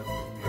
Hasta luego.